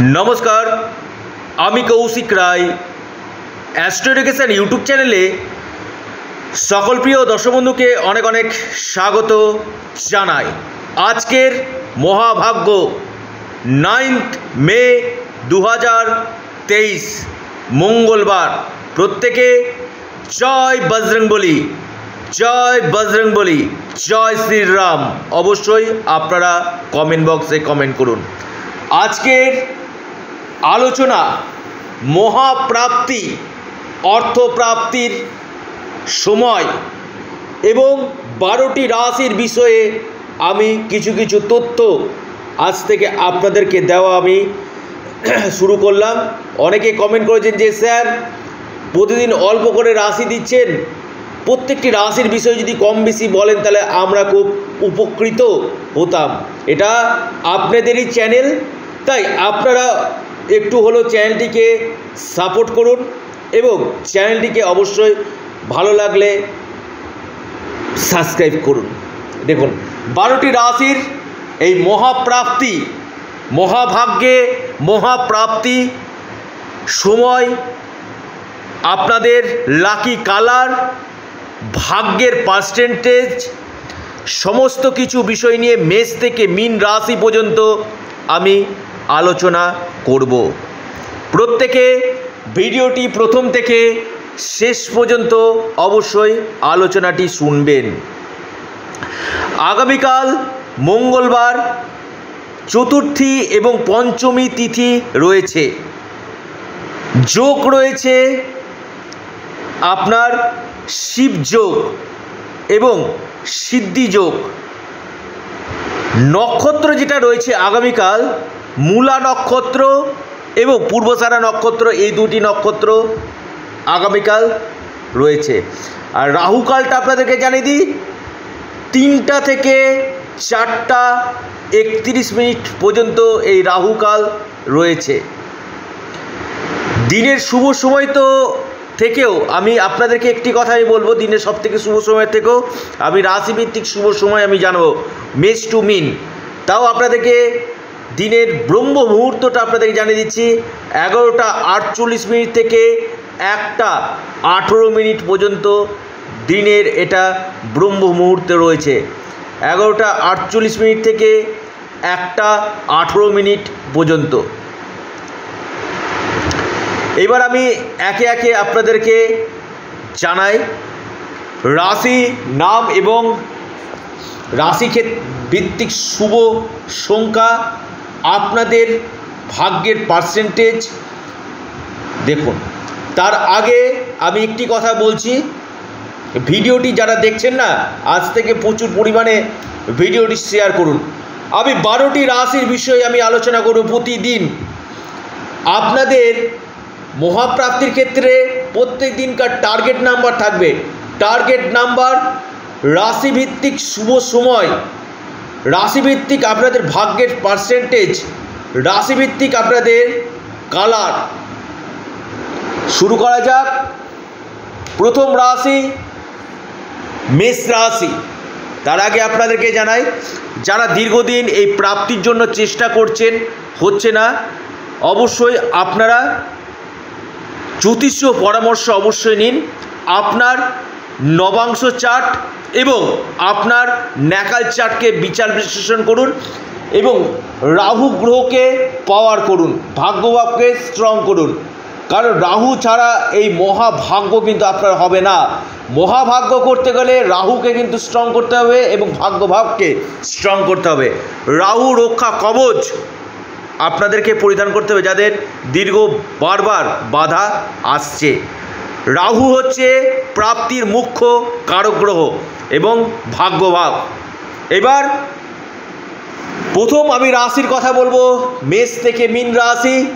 নমস্কার, আমি Koushik Roy astro education YouTube চ্যানেলে সকল প্রিয় দর্শক বন্ধুকে অনেক অনেক স্বাগত জানাই। আজকের মহাভাগ্য নাইন্থ মে দু তেইশ, মঙ্গলবার। প্রত্যেকে জয় বজরংবলী জয় বজরংবলী জয় শ্রীরাম। অবশ্যই আপনারা কমেন্ট বক্সে কমেন্ট করুন। আজকের আলোচনা, মহাপ্রাপ্তি, অর্থপ্রাপ্তির সময় এবং বারোটি রাশির বিষয়ে আমি কিছু কিছু তথ্য আজ থেকে আপনাদেরকে দেওয়া আমি শুরু করলাম। অনেকে কমেন্ট করেছেন যে, স্যার, প্রতিদিন অল্প করে রাশি দিচ্ছেন। প্রত্যেকটি রাশির বিষয়ে যদি কম বেশি বলেন, তাহলে আমরা খুব উপকৃত হতাম। এটা আপনাদেরই চ্যানেল তাই আপনারা একটু হলেও চ্যানেলটিকে সাপোর্ট করুন এবং চ্যানেলটিকে অবশ্যই ভালো লাগলে সাবস্ক্রাইব করুন। দেখুন, বারোটি রাশির এই মহাপ্রাপ্তি, মহাভাগ্যে মহাপ্রাপ্তি, সময়, আপনাদের লাকি কালার ভাগ্যের পার্সেন্টেজ সমস্ত কিছু বিষয় নিয়ে মেষ থেকে মিন রাশি পর্যন্ত আমি আলোচনা করব। প্রত্যেকে ভিডিওটি প্রথম থেকে শেষ পর্যন্ত অবশ্যই আলোচনাটি শুনবেন। আগামীকাল মঙ্গলবার চতুর্থী এবং পঞ্চমী তিথি রয়েছে। যোগ রয়েছে আপনার শিবযোগ এবং সিদ্ধিযোগ নক্ষত্র যেটা রয়েছে আগামীকাল মূলা নক্ষত্র এবং পূর্বসারা নক্ষত্র, এই দুটি নক্ষত্র আগামীকাল রয়েছে। আর রাহুকালটা আপনাদেরকে জানিয়ে দিই, তিনটা থেকে চারটা একত্রিশ মিনিট পর্যন্ত এই রাহুকাল রয়েছে। দিনের শুভ সময় তো থেকেও আমি আপনাদেরকে একটি কথাই বলব, দিনের সব থেকে শুভ সময় থেকেও আমি রাশিভিত্তিক শুভ সময় আমি জানব, মেষ টু মিন। তাও আপনাদেরকে দিনের ব্রহ্ম মুহূর্তটা আপনাদেরকে জানিয়ে দিচ্ছি, এগারোটা আটচল্লিশ মিনিট থেকে একটা আঠেরো মিনিট পর্যন্ত দিনের এটা ব্রহ্ম মুহূর্তে রয়েছে। এগারোটা আটচল্লিশ মিনিট থেকে একটা আঠেরো মিনিট পর্যন্ত। এবার আমি একে একে আপনাদেরকে জানাই, রাশি নাম এবং রাশি ভিত্তিক শুভ সংখ্যা আপনাদের ভাগ্যের পার্সেন্টেজ দেখুন। তার আগে আমি একটি কথা বলছি, ভিডিওটি যারা দেখছেন না, আজ থেকে প্রচুর পরিমাণে ভিডিওটি শেয়ার করুন। আমি বারোটি রাশির বিষয়ে আমি আলোচনা করব প্রতিদিন। আপনাদের মহাপ্রাপ্তির ক্ষেত্রে প্রত্যেক দিনকার টার্গেট নাম্বার থাকবে। টার্গেট নাম্বার রাশিভিত্তিক শুভ সময়। রাশিভিত্তিক আপনাদের ভাগ্যের পার্সেন্টেজ রাশিভিত্তিক আপনাদের কালার শুরু করা যাক। প্রথম রাশি, মেষ রাশি। তার আগে আপনাদেরকে জানাই, যারা দীর্ঘদিন এই প্রাপ্তির জন্য চেষ্টা করছেন, হচ্ছে না, অবশ্যই আপনারা জ্যোতিষ পরামর্শ অবশ্যই নিন। আপনার নবাংশ চার্ট এবং আপনার ন্যাকাল চার্টকে বিচার বিশ্লেষণ করুন এবং রাহু গ্রহকে পাওয়ার করুন, ভাগ্যভাবকে স্ট্রং করুন। কারণ রাহু ছাড়া এই মহাভাগ্য কিন্তু আপনার হবে না। মহাভাগ্য করতে গেলে রাহুকে কিন্তু স্ট্রং করতে হবে এবং ভাগ্যভাবকে স্ট্রং করতে হবে। রাহু রক্ষা কবচ আপনাদেরকে পরিধান করতে হবে, যাদের দীর্ঘ বারবার বাধা আসছে। রাহু হচ্ছে প্রাপ্তির মুখ্য কারগ্রহ এবং ভাগ্যভাব এবার প্রথম আমি রাশির কথা বলব, মেষ থেকে মিন রাশি।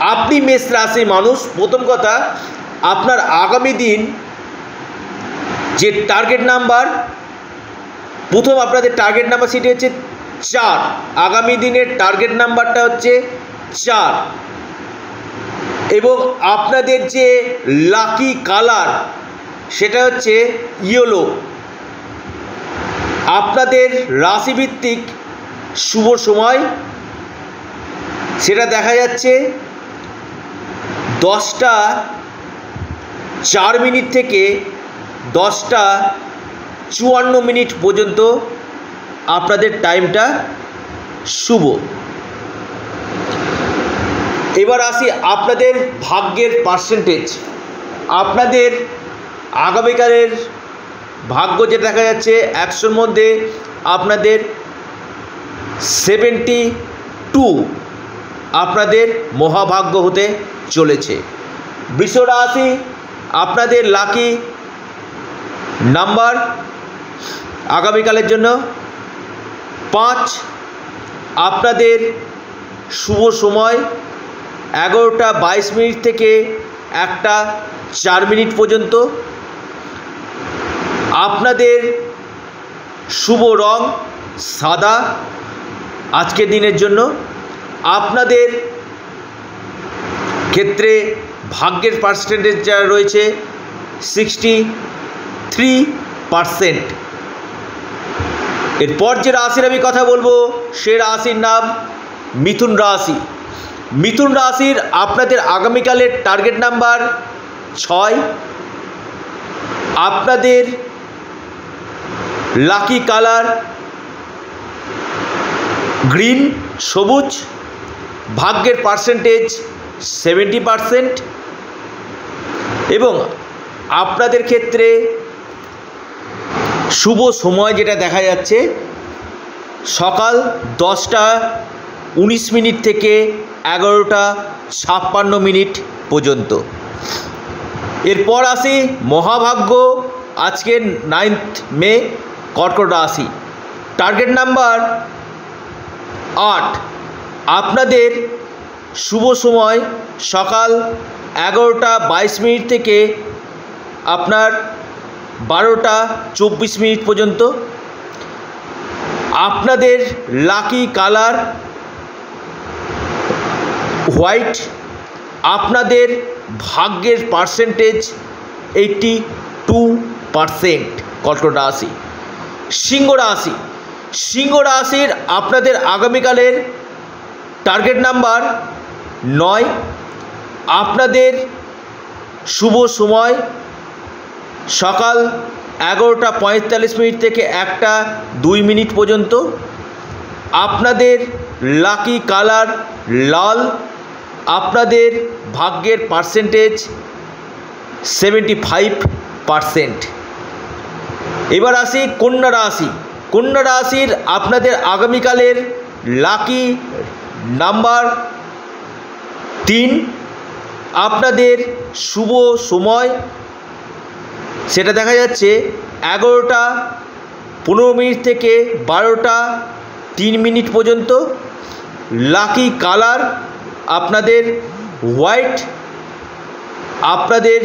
আপনি মেষ রাশির মানুষ, প্রথম কথা, আপনার আগামী দিন যে টার্গেট নাম্বার প্রথম আপনাদের টার্গেট নাম্বার সেটি হচ্ছে চার। আগামী দিনের টার্গেট নাম্বারটা হচ্ছে চার। এবং আপনাদের যে লাকি কালার সেটা হচ্ছে ইয়েলো আপনাদের রাশিভিত্তিক শুভ সময়, সেটা দেখা যাচ্ছে দশটা চার মিনিট থেকে দশটা চুয়ান্ন মিনিট পর্যন্ত আপনাদের টাইমটা শুভ। এবার আসি আপনাদের ভাগ্যের পার্সেন্টেজ আপনাদের আগামীকালের ভাগ্য যেটা দেখা যাচ্ছে, একশোর মধ্যে আপনাদের সেভেন্টি টু আপনাদের মহাভাগ্য হতে চলেছে। বৃষ রাশি আপনাদের লাকি নাম্বার আগামীকালের জন্য। পাঁচ, আপনাদের শুভ সময় এগারোটা বাইশ মিনিট থেকে একটা চার মিনিট পর্যন্ত। আপনাদের শুভ রং সাদা আজকের দিনের জন্য। আপনাদের ক্ষেত্রে ভাগ্যের পার্সেন্টেজ যা রয়েছে সিক্সটি থ্রি পারসেন্ট এরপর যে রাশির আমি কথা বলব, সে রাশির নাম মিথুন রাশি। মিথুন রাশির আপনাদের আগামীকালের টার্গেট নাম্বার ছয়। আপনাদের লাকি কালার গ্রিন সবুজ, ভাগ্যের পার্সেন্টেজ সেভেন্টি পারসেন্ট এবং আপনাদের ক্ষেত্রে শুভ সময় যেটা দেখা যাচ্ছে, সকাল দশটা উনিশ মিনিট থেকে এগারোটা ছাপ্পান্ন মিনিট পর্যন্ত। এরপর আসি মহাভাগ্য, আজকের নাইন্থ মে, কর্কট রাশি। টার্গেট নাম্বার আট। আপনাদের শুভ সময়, সকাল এগারোটা বাইশ মিনিট থেকে আপনার বারোটা চব্বিশ মিনিট পর্যন্ত। আপনাদের লাকি কালার হোয়াইট, আপনাদের ভাগ্যের পার্সেন্টেজ এইটটি টু পারসেন্ট কর্কট রাশি। সিংহ রাশি। সিংহ রাশির আপনাদের আগামীকালের টার্গেট নাম্বার নয়। আপনাদের শুভ সময় সকাল এগারোটা পঁয়তাল্লিশ মিনিট থেকে একটা দুই মিনিট পর্যন্ত। আপনাদের লাকি কালার লাল। আপনাদের ভাগ্যের পার্সেন্টেজ সেভেন্টি ফাইভ পারসেন্ট এবার আসি কন্যা রাশি। কন্যা রাশির আপনাদের আগামীকালের লাকি নাম্বার তিন। আপনাদের শুভ সময়, সেটা দেখা যাচ্ছে এগারোটা, পনেরো মিনিট থেকে বারোটা, তিন মিনিট পর্যন্ত। লাকি কালার আপনাদের হোয়াইট আপনাদের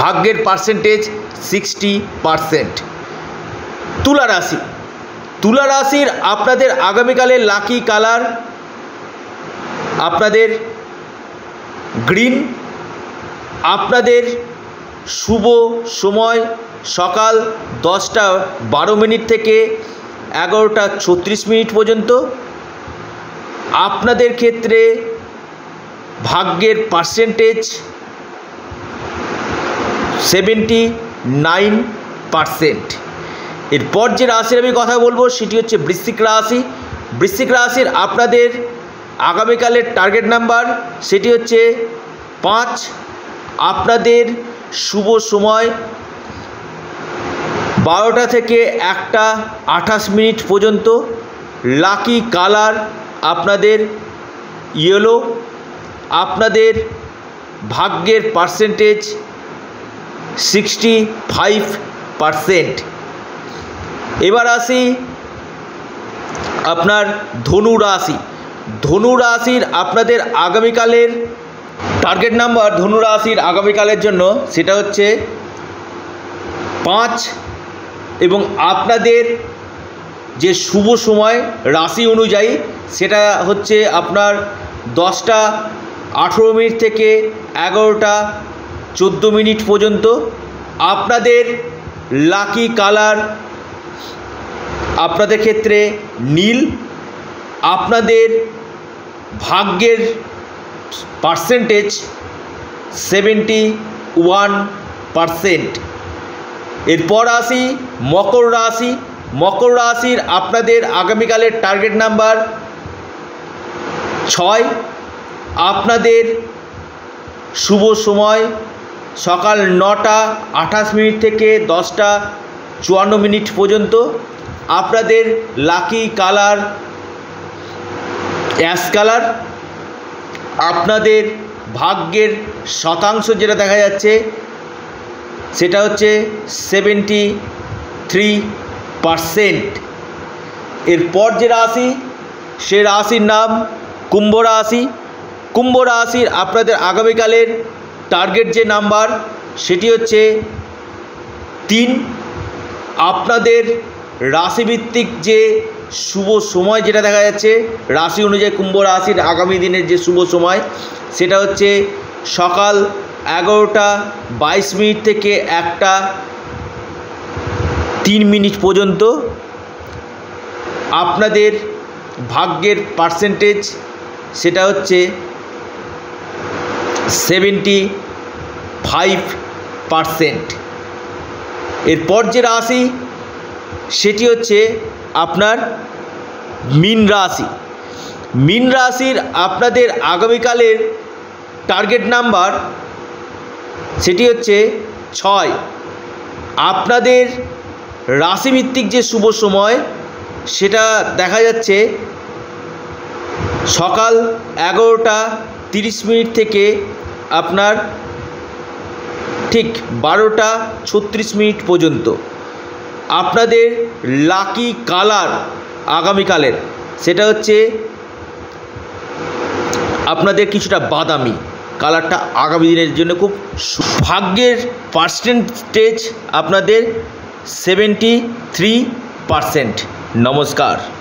ভাগ্যের পার্সেন্টেজ সিক্সটি পারসেন্ট তুলা রাশি, তুলা রাশির আপনাদের আগামীকালের লাকি কালার আপনাদের গ্রিন আপনাদের শুভ সময় সকাল দশটা বারো মিনিট থেকে এগারোটা ছত্রিশ মিনিট পর্যন্ত। আপনাদের ক্ষেত্রে ভাগ্যের পার্সেন্টেজ সেভেন্টি নাইন পারসেন্ট এরপর যে রাশির আমি কথা বলব, সেটি হচ্ছে বৃশ্চিক রাশি। বৃশ্চিক রাশির আপনাদের আগামীকালের টার্গেট নাম্বার সেটি হচ্ছে পাঁচ। আপনাদের শুভ সময় বারোটা থেকে একটা আঠাশ মিনিট পর্যন্ত। লাকি কালার আপনাদের ইয়েলো, আপনাদের ভাগ্যের পার্সেন্টেজ সিক্সটি ফাইভ পারসেন্ট এবার আসি আপনার ধনু রাশি। ধনু রাশির আপনাদের আগামীকালের টার্গেট নাম্বার ধনু রাশির আগামীকালের জন্য সেটা হচ্ছে পাঁচ এবং আপনাদের যে শুভ সময় রাশি অনুযায়ী সেটা হচ্ছে আপনার দশটা আঠেরো মিনিট থেকে এগারোটা চোদ্দ মিনিট পর্যন্ত। আপনাদের লাকি কালার আপনাদের ক্ষেত্রে নীল। আপনাদের ভাগ্যের পার্সেন্টেজ সেভেন্টি ওয়ান পারসেন্ট এরপর আসি মকর রাশি। মকর রাশির আপনাদের আগামীকালের টার্গেট নাম্বার ছয়। আপনাদের শুভ সময় সকাল নটা আঠাশ মিনিট থেকে দশটা চুয়ান্ন মিনিট পর্যন্ত। আপনাদের লাকি কালার অ্যাশ কালার আপনাদের ভাগ্যের শতাংশ যেটা দেখা যাচ্ছে, সেটা হচ্ছে সেভেন্টি থ্রি পারসেন্ট। এরপর যে রাশি, সে রাশির নাম কুম্ভ রাশি। কুম্ভ রাশির আপনাদের আগামীকালের টার্গেট যে নাম্বার সেটি হচ্ছে তিন। আপনাদের রাশিভিত্তিক যে শুভ সময় যেটা দেখা যাচ্ছে, রাশি অনুযায়ী কুম্ভ রাশির আগামী দিনের যে শুভ সময়, সেটা হচ্ছে সকাল এগারোটা বাইশ মিনিট থেকে একটা তিন মিনিট পর্যন্ত আপনাদের ভাগ্যের পার্সেন্টেজ সেটা হচ্ছে সেভেন্টি ফাইভ পারসেন্ট এরপর যে রাশি, সেটি হচ্ছে আপনার মিন রাশি। মিন রাশির আপনাদের আগামীকালের টার্গেট নাম্বার সেটি হচ্ছে ছয়। আপনাদের রাশিভিত্তিক যে শুভ সময়, সেটা দেখা যাচ্ছে সকাল এগারোটা তিরিশ মিনিট থেকে আপনার ঠিক বারোটা ছত্রিশ মিনিট পর্যন্ত। আপনাদের লাকি কালার আগামীকালের, সেটা হচ্ছে আপনাদের কিছুটা বাদামি। কালারটা আগামী দিনের জন্য খুব ভাগ্যের পার্সেন্টেজ আপনাদের সেভেন্টি থ্রি পারসেন্ট নমস্কার।